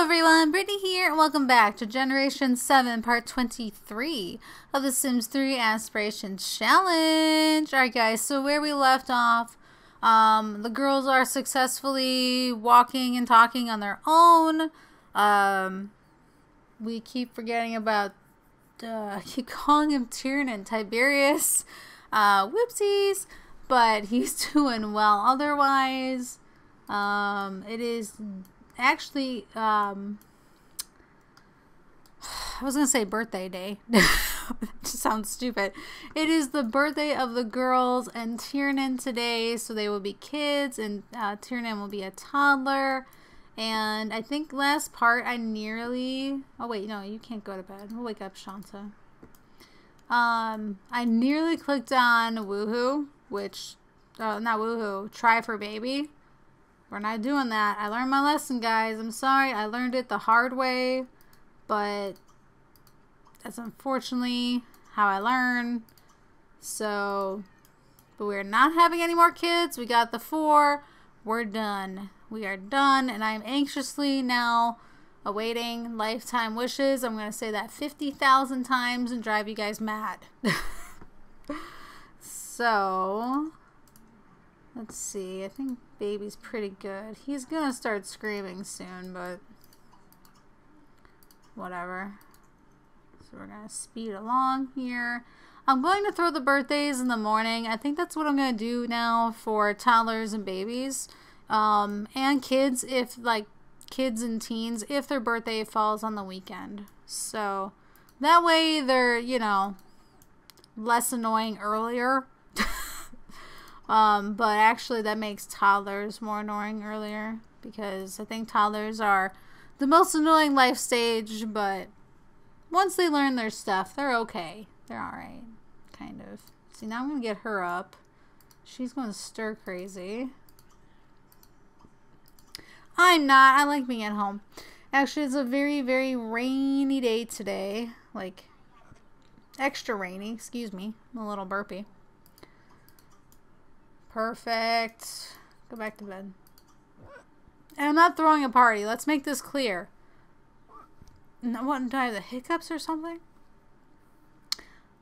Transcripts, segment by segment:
Hello everyone, Brittney here, and welcome back to Generation 7, Part 23 of The Sims 3 Aspiration Challenge. Alright guys, so where we left off, um, the girls are successfully walking and talking on their own. Um, we keep forgetting about, uh, I keep calling him Tiernan, Tiberius. Uh, whoopsies, but he's doing well otherwise. Um, it is actually, um, I was going to say birthday day. sounds stupid. It is the birthday of the girls and Tiernan today, so they will be kids, and uh, Tiernan will be a toddler. And I think last part I nearly. Oh wait, no, you can't go to bed. We'll wake up Shanta. Um, I nearly clicked on Woohoo, which, uh, not Woohoo, Try for Baby we're not doing that. I learned my lesson, guys. I'm sorry. I learned it the hard way, but that's unfortunately how I learn. So, but we're not having any more kids. We got the four. We're done. We are done, and I'm anxiously now awaiting lifetime wishes. I'm going to say that 50,000 times and drive you guys mad. so, let's see. I think baby's pretty good. He's gonna start screaming soon, but whatever. So we're gonna speed along here. I'm going to throw the birthdays in the morning. I think that's what I'm gonna do now for toddlers and babies. Um, and kids if like kids and teens if their birthday falls on the weekend. So that way they're, you know, less annoying earlier. Um, but actually, that makes toddlers more annoying earlier because I think toddlers are the most annoying life stage, but once they learn their stuff, they're okay. They're alright. Kind of. See, now I'm going to get her up. She's going to stir crazy. I'm not. I like being at home. Actually, it's a very, very rainy day today. Like, extra rainy. Excuse me. I'm a little burpy. Perfect. Go back to bed. And I'm not throwing a party. Let's make this clear. No, what, did I the hiccups or something?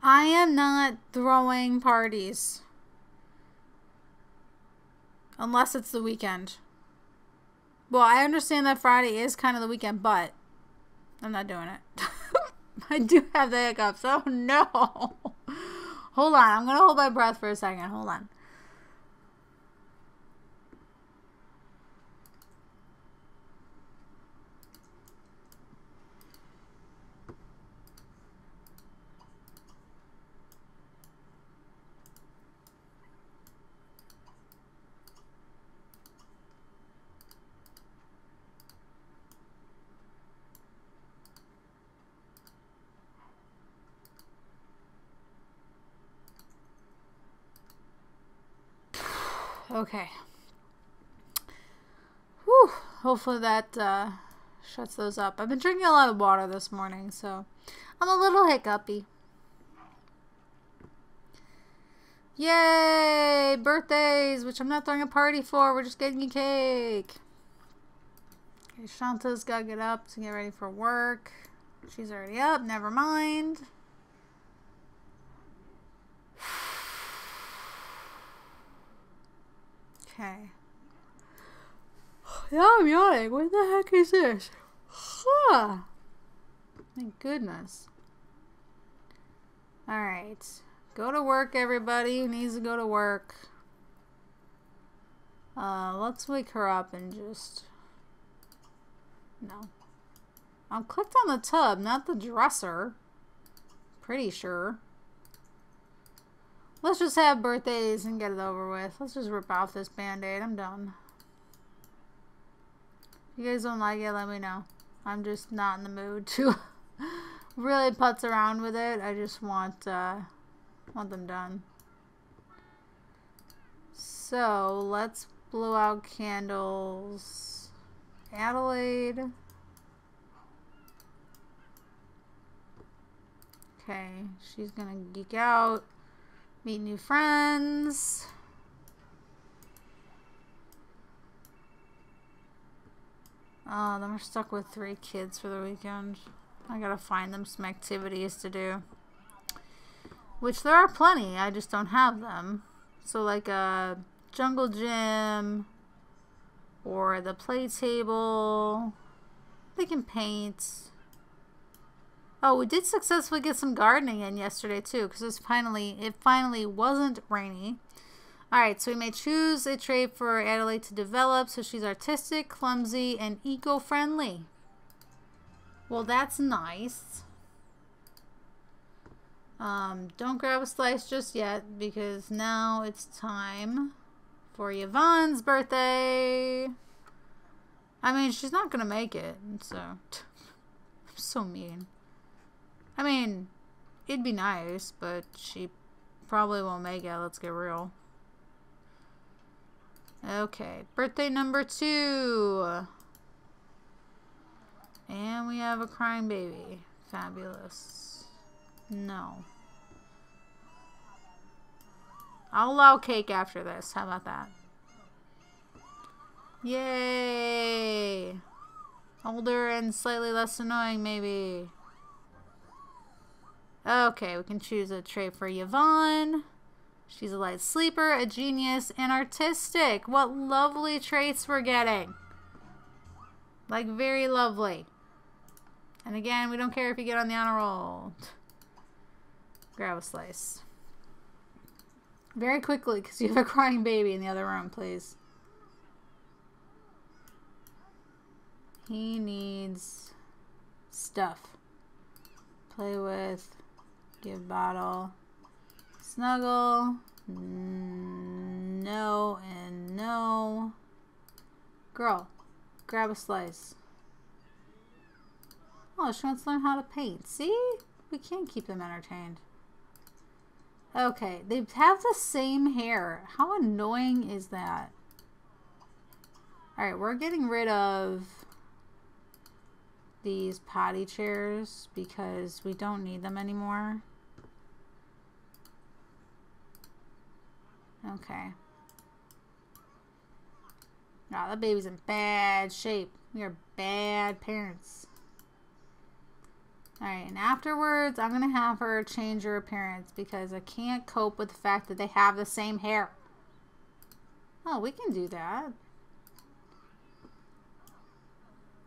I am not throwing parties. Unless it's the weekend. Well, I understand that Friday is kind of the weekend, but I'm not doing it. I do have the hiccups. Oh, no. Hold on. I'm going to hold my breath for a second. Hold on. Okay. Whew. Hopefully that uh, shuts those up. I've been drinking a lot of water this morning, so I'm a little hiccupy. Yay! Birthdays, which I'm not throwing a party for. We're just getting a cake. Okay, Shanta's got to get up to get ready for work. She's already up. Never mind. Okay. Now I'm yawning. What the heck is this? Huh. Thank goodness. Alright. Go to work, everybody who needs to go to work. Uh, let's wake her up and just... No. I'm clicked on the tub, not the dresser. Pretty sure. Let's just have birthdays and get it over with. Let's just rip off this band-aid. I'm done. If you guys don't like it, let me know. I'm just not in the mood to really putz around with it. I just want, uh, want them done. So, let's blow out candles. Adelaide. Okay, she's gonna geek out. Meet new friends. Oh, then we're stuck with three kids for the weekend. I gotta find them some activities to do. Which there are plenty, I just don't have them. So like a jungle gym or the play table. They can paint. Oh, we did successfully get some gardening in yesterday too, because it's finally it finally wasn't rainy. All right, so we may choose a trait for Adelaide to develop. So she's artistic, clumsy, and eco-friendly. Well, that's nice. Um, don't grab a slice just yet because now it's time for Yvonne's birthday. I mean, she's not going to make it, so I'm so mean. I mean, it'd be nice, but she probably won't make it. Let's get real. Okay, birthday number two. And we have a crying baby. Fabulous. No. I'll allow cake after this. How about that? Yay! Older and slightly less annoying, maybe. Okay, we can choose a trait for Yvonne. She's a light sleeper, a genius, and artistic. What lovely traits we're getting. Like, very lovely. And again, we don't care if you get on the honor roll. Grab a slice. Very quickly, because you have a crying baby in the other room, please. He needs stuff. Play with, give bottle, snuggle, no and no. Girl, grab a slice. Oh, she wants to learn how to paint. See? We can't keep them entertained. Okay, they have the same hair. How annoying is that? Alright, we're getting rid of these potty chairs because we don't need them anymore. Okay. Wow, that baby's in bad shape. We are bad parents. Alright, and afterwards, I'm going to have her change her appearance because I can't cope with the fact that they have the same hair. Oh, we can do that.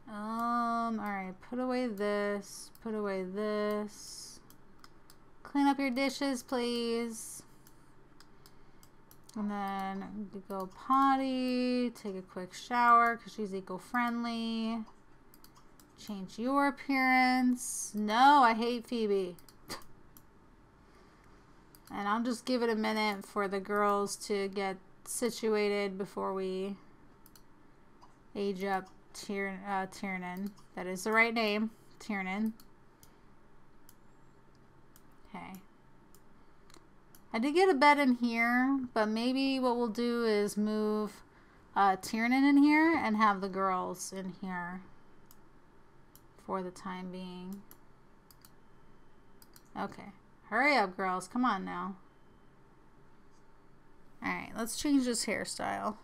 Um, alright, put away this, put away this. Clean up your dishes, please. And then go potty, take a quick shower because she's eco-friendly. Change your appearance. No, I hate Phoebe. and I'll just give it a minute for the girls to get situated before we age up Tier, uh, Tiernan. That is the right name. Tiernan. Okay. I did get a bed in here, but maybe what we'll do is move uh, Tiernan in here and have the girls in here for the time being. Okay. Hurry up, girls. Come on now. Alright, let's change this hairstyle.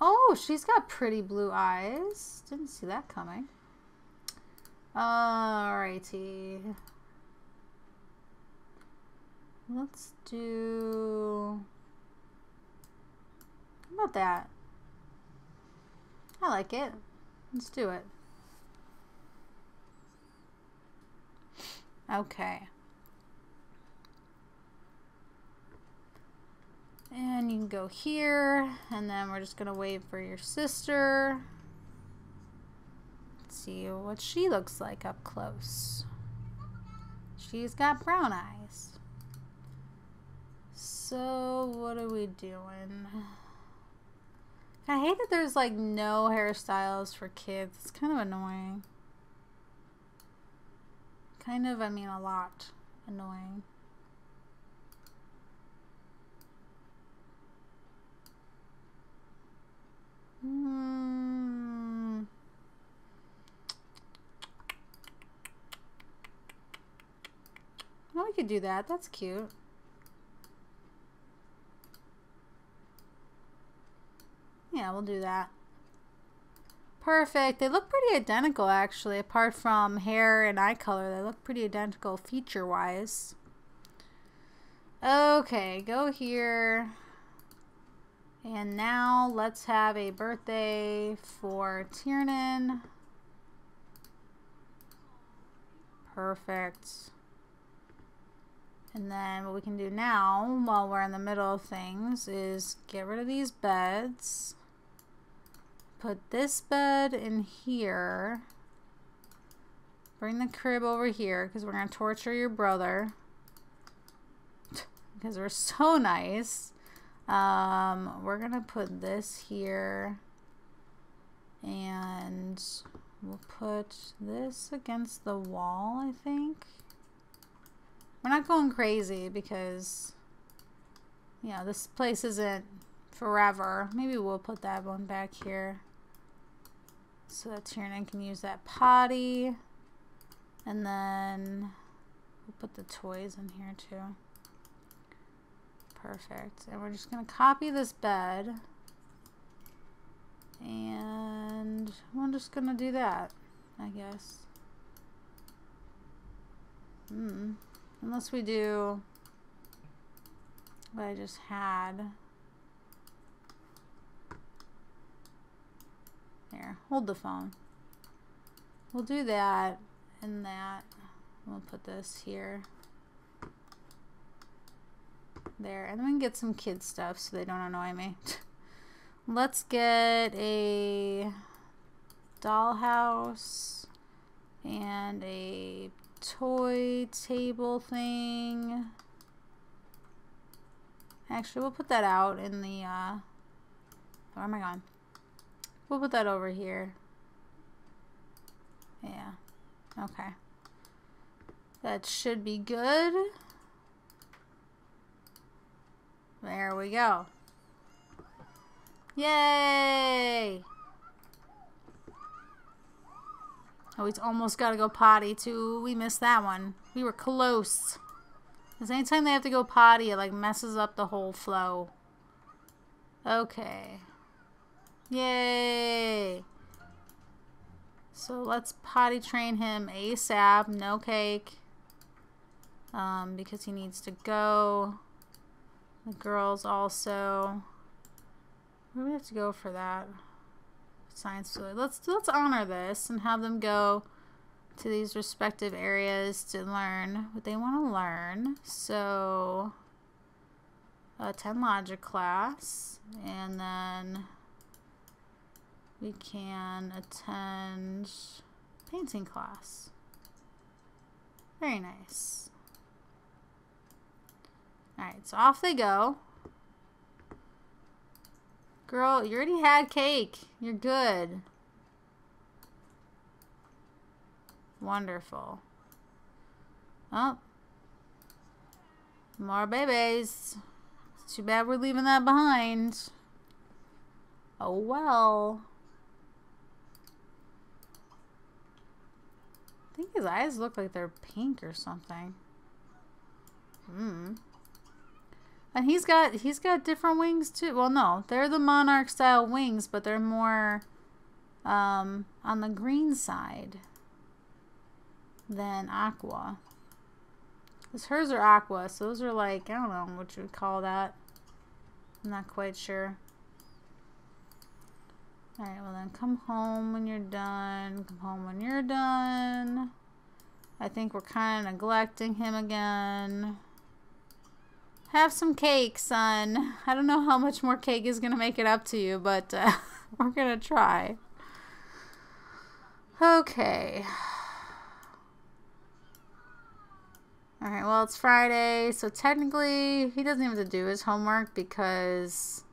Oh, she's got pretty blue eyes. Didn't see that coming. Alrighty. Let's do... How about that? I like it. Let's do it. Okay. And you can go here, and then we're just going to wait for your sister. Let's see what she looks like up close. She's got brown eyes. So, what are we doing? I hate that there's like no hairstyles for kids. It's kind of annoying. Kind of, I mean a lot annoying. Hmm. Well, we could do that. That's cute. Yeah, we'll do that. Perfect. They look pretty identical, actually, apart from hair and eye color. They look pretty identical feature-wise. Okay, go here. And now let's have a birthday for Tiernan. Perfect. And then what we can do now, while we're in the middle of things, is get rid of these beds. Put this bed in here. Bring the crib over here, because we're going to torture your brother. because we're so nice. Um, we're going to put this here. And we'll put this against the wall, I think. We're not going crazy because, you know, this place isn't forever. Maybe we'll put that one back here so that Tiernan can use that potty. And then we'll put the toys in here too. Perfect. And we're just going to copy this bed. And I'm just going to do that, I guess. Hmm. Unless we do what I just had. There, hold the phone. We'll do that and that. We'll put this here. There, and then we can get some kid stuff so they don't annoy me. Let's get a dollhouse and a toy table thing. Actually, we'll put that out in the, uh, where am I going? We'll put that over here. Yeah. Okay. That should be good. There we go. Yay! Oh, he's almost got to go potty, too. We missed that one. We were close. Because anytime they have to go potty, it, like, messes up the whole flow. Okay. Yay! So let's potty train him ASAP. No cake. Um, because he needs to go. The girls also. We have to go for that? science facility. Let's let's honor this and have them go to these respective areas to learn what they want to learn. So, a 10 logic class, and then we can attend painting class. Very nice. Alright, so off they go. Girl, you already had cake. You're good. Wonderful. Oh. More babies. It's too bad we're leaving that behind. Oh well. I think his eyes look like they're pink or something. Hmm. And he's got he's got different wings too. Well, no, they're the monarch style wings, but they're more um, on the green side than aqua. Because hers are aqua, so those are like, I don't know what you would call that. I'm not quite sure. Alright, well then come home when you're done. Come home when you're done. I think we're kind of neglecting him again. Have some cake, son. I don't know how much more cake is going to make it up to you, but uh, we're going to try. Okay. Alright, well, it's Friday, so technically he doesn't even have to do his homework because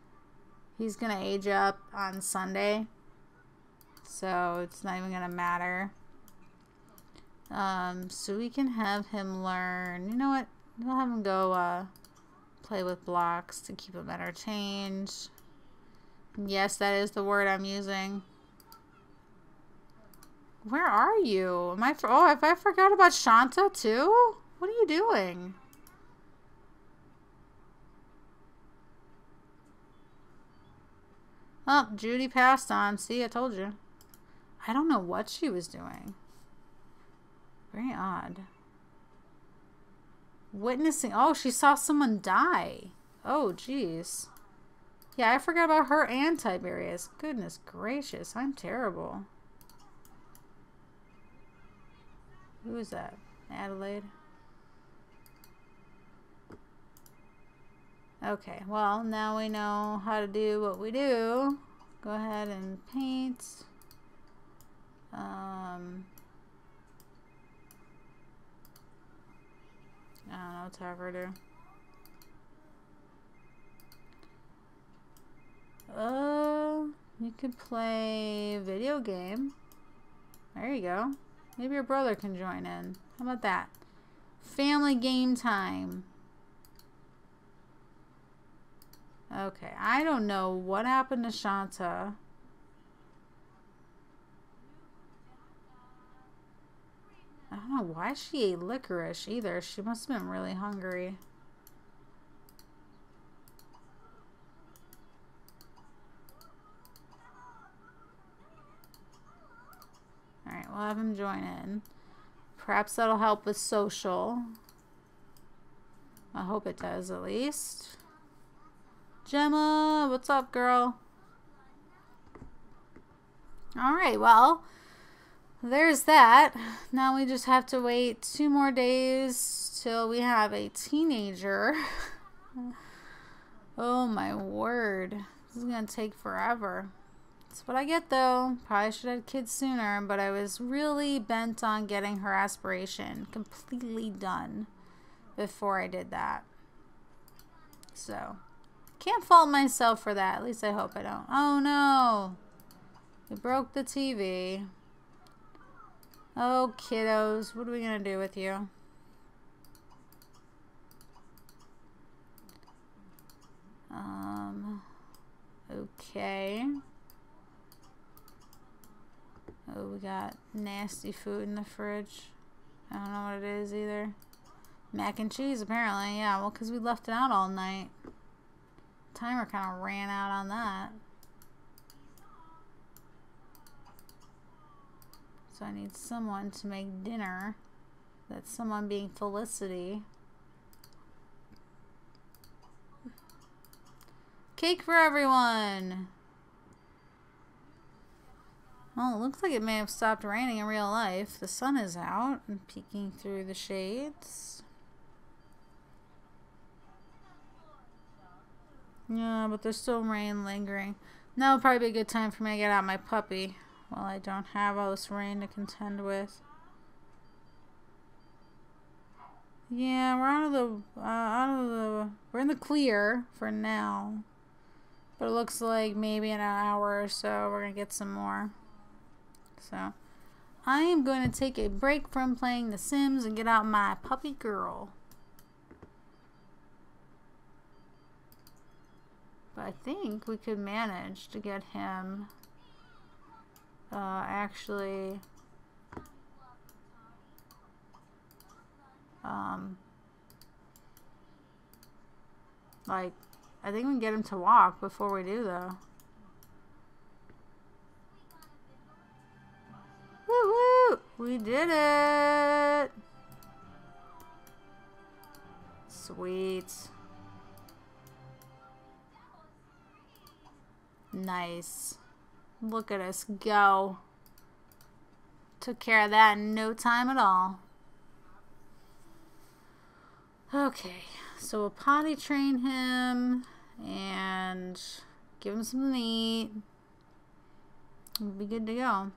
he's going to age up on Sunday. So it's not even going to matter. Um, so we can have him learn. You know what? We'll have him go, uh, Play with blocks to keep them entertained. Yes, that is the word I'm using. Where are you? Am I? oh, have I forgot about Shanta too? What are you doing? Oh, Judy passed on. See, I told you. I don't know what she was doing. Very odd. Witnessing. Oh, she saw someone die. Oh, jeez. Yeah, I forgot about her and Tiberius. Goodness gracious, I'm terrible. Who is that? Adelaide? Okay, well, now we know how to do what we do. Go ahead and paint. Um, I don't know do. Uh, you could play video game. There you go. Maybe your brother can join in. How about that? Family game time. Okay, I don't know what happened to Shanta. I don't know why she ate licorice either. She must have been really hungry. Alright, we'll have him join in. Perhaps that'll help with social. I hope it does at least. Gemma, what's up, girl? Alright, well, there's that. Now we just have to wait two more days till we have a teenager. oh my word. This is going to take forever. That's what I get though. Probably should have kids sooner, but I was really bent on getting her aspiration completely done before I did that. So, can't fault myself for that. At least I hope I don't. Oh no! We broke the TV. Oh, kiddos. What are we going to do with you? Um, okay. Oh, we got nasty food in the fridge. I don't know what it is either. Mac and cheese, apparently. Yeah, well, because we left it out all night. Timer kind of ran out on that. So I need someone to make dinner. That's someone being Felicity. Cake for everyone! Well, it looks like it may have stopped raining in real life. The sun is out and peeking through the shades. Yeah, but there's still rain lingering. Now would probably be a good time for me to get out my puppy while I don't have all this rain to contend with. Yeah, we're out of the, uh, out of the, we're in the clear for now. But it looks like maybe in an hour or so we're going to get some more. So I am going to take a break from playing The Sims and get out my puppy girl. But I think we could manage to get him uh, actually um, like I think we can get him to walk before we do though. We did it! Sweet. Nice. Look at us go. Took care of that in no time at all. Okay, so we'll potty train him and give him some meat. We'll be good to go.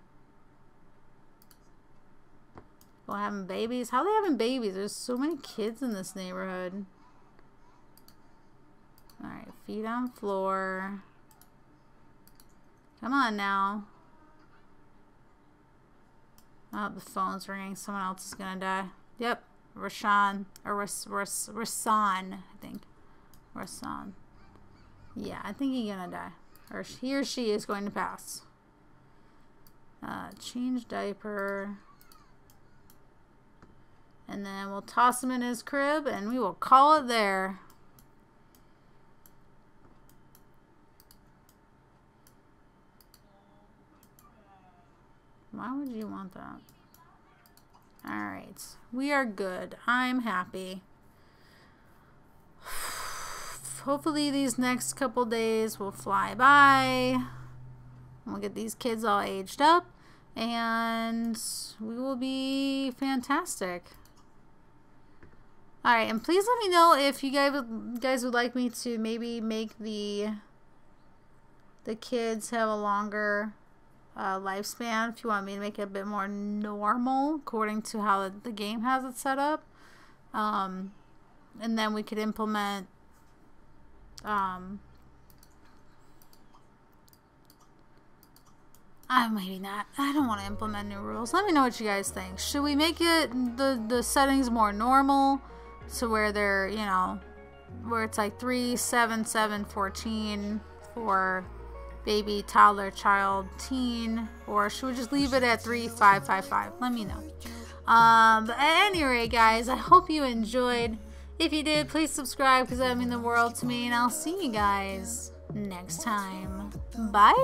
People having babies. How are they having babies? There's so many kids in this neighborhood. Alright, feet on floor. Come on now. Oh, the phone's ringing. Someone else is gonna die. Yep, Rashawn. Or Ras Ras Rasan, I think. Rasan. Yeah, I think he's gonna die. Or he or she is going to pass. Uh, change diaper. And then we'll toss him in his crib and we will call it there. Why would you want that? Alright. We are good. I'm happy. Hopefully these next couple days will fly by. We'll get these kids all aged up. And we will be fantastic. Alright, and please let me know if you guys guys would like me to maybe make the the kids have a longer uh, lifespan. If you want me to make it a bit more normal according to how the game has it set up. Um, and then we could implement um, I maybe not. I don't want to implement new rules. Let me know what you guys think. Should we make it the the settings more normal? to where they're, you know, where it's like 3, 7, 7, 14 for baby, toddler, child, teen, or should we just leave it at 3, 5, 5, 5? Let me know. Um, but at any rate, guys, I hope you enjoyed. If you did, please subscribe because that means the world to me, and I'll see you guys next time. Bye.